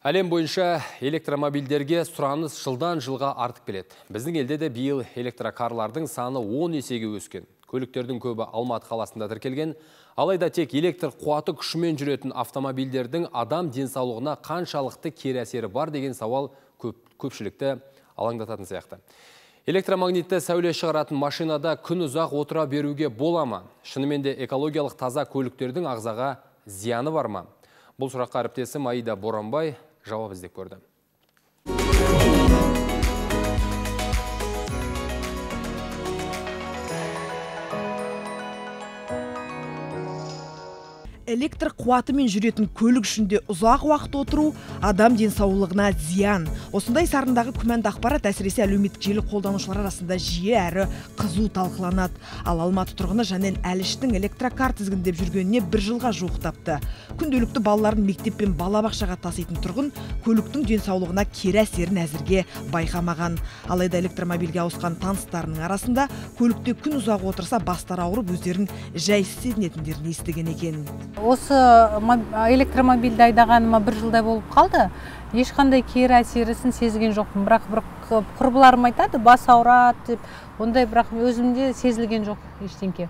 Әлем бойынша электромобильдерге сұраныс жылдан жылға артып келеді. Біздің елде де биыл электрокарлардың саны 10 есеге өскен. Көліктердің көбі Алматы қаласында тіркелген. Алайда тек электр қуаты күшімен жүретін автомобильдердің адам денсаулығына қаншалықты кері әсері бар деген сауал көп, көпшілікті алаңдататын сияқты. Электромагнитті сәуле шығаратын машинада күн ұзақ отыра беруге бола ма? Шынымен де экологиялық таза көліктердің ағзаға зияны бар ма? Бұл сұраққа әріптесім Аида Боранбай жауап іздеп көрді. Электр қуатымен жүретін көлік ішінде ұзақ уақыт отыру адам денсаулығына зиян. Осындай сарындағы күмәнді ақпарат әсіресе әлеуметтік желі қолданушылар арасында жиі әрі қызу талқыланады. Ал алматы тұрғыны жанел әліштің электрокар тізгіндеп жүргеніне бір жылға жуықтапты күнделікті балаларын мектеп пен балабақшаға таситын тұрғын көліктің денсаулығына кері әсерін әзірге байқамаған. Алайда электромобильге ауысқан таныстарының арасында көлікте күн ұзақ отырса бастары ауырып өздерін жайсыз сезінетіндерін естіген екен. Осы электромобильді айдағаныма бір жылдай болып қалды. Ешқандай кері әсерісін сезген жоқпын. Бірақ бір құрбыларым айтады бас ауырады деп. Ондай бірақ өзімде сезілген жоқ ештеңке.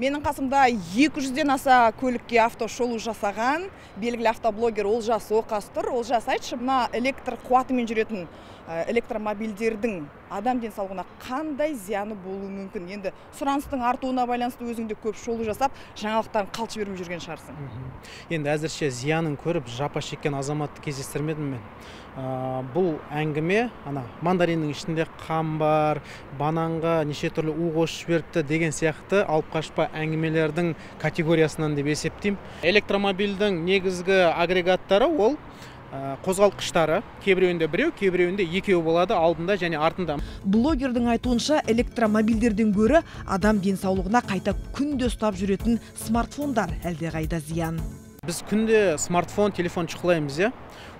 Менің қасымда 200-ден аса көлікке автошолу жасаған белгілі автоблогер олжас оқас тұр олжас айтшы мына электр қуатымен жүретін электромобильдердің адам денсаулығына қандай зияны болуы мүмкін? Енді сұраныстың артуына байланысты өзің де көп шолу жасап жаңалықтарын қалт жібермей жүрген шығарсың. Енді әзірше зиянын көріп жапа шеккен азаматты кездестірмедім мен. Бұл әңгіме ана мандариннің ішінде қам бар бананға неше түрлі у қосып жіберіпті деген сияқты алып қашпа әңгімелердің категориясынан деп есептеймін. Электромобильдің негізгі агрегаттары ол қозғалтқыштары кейбіреуінде біреу кейбіреуінде екеу болады алдында және артында. Блогердің айтуынша электромобильдерден гөрі адам денсаулығына қайта күнде ұстап жүретін смартфондар әлдеқайда зиян. Біз күнде смартфон телефон шұқылаймыз иә.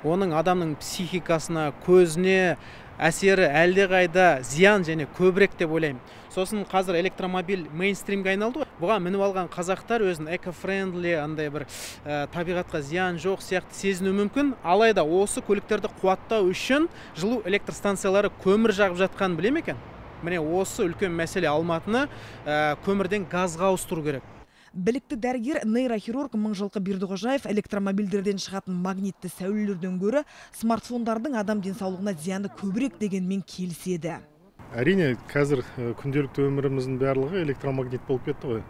Оның адамның психикасына көзіне әсері әлдеқайда зиян және көбірек деп ойлаймын. Сосын қазір электромобиль мейнстримге айналды ғой. Бұған мініп алған қазақтар өзін экофрендли андай бір ә, табиғатқа зиян жоқ сияқты сезіну мүмкін. Алайда осы көліктерді қуаттау үшін жылу электр станциялары көмір жағып жатқанын біле ме екен? Міне осы үлкен мәселе алматыны ә, көмірден газға ауыстыру керек. Білікті дәрігер нейрохирург мыңжылқы бердіқожаев электромобильдерден шығатын магнитті сәулелерден гөрі смартфондардың адам денсаулығына зияны көбірек дегенмен келіседі. Әрине қазір күнделікті өміріміздің барлығы электромагнит болып кетті ғой.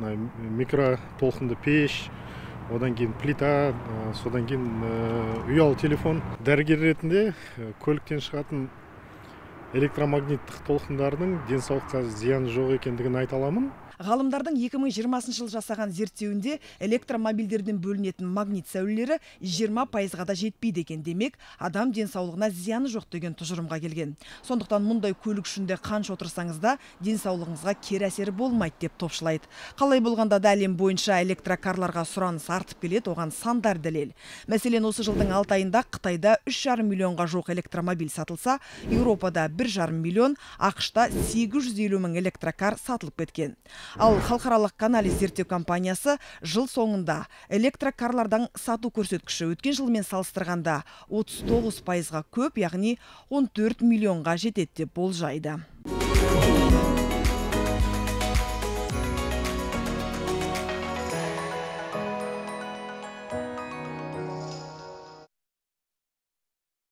Мына микро толқынды пеш одан кейін плита содан кейін ұялы телефон. Дәрігер ретінде көліктен шығатын электромагниттік толқындардың денсаулыққа зияны жоқ екендігін айта аламын. Ғалымдардың 2020 жыл жасаған зерттеуінде электромобильдерден бөлінетін магнит сәулелері 20 пайызға да жетпейді екен. Демек адам денсаулығына зияны жоқ деген тұжырымға келген. Сондықтан мұндай көлік ішінде қанша отырсаңыз да денсаулығыңызға кері әсері болмайды деп топшылайды. Қалай болғанда да әлем бойынша электрокарларға сұраныс артып келеді оған сандар дәлел. Мәселен осы жылдың алты айында қытайда үш жарым миллионға жуық электромобиль сатылса еуропада бір жарым миллион ақшта сегіз жүз елу мың электрокар сатылып кеткен. Ал халықаралық канализ зерттеу компаниясы жыл соңында электрокарлардан сату көрсеткіші өткен жылмен салыстырғанда 39 пайызға көп яғни 14 миллионға жетеді деп болжайды.